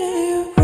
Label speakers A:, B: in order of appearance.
A: you.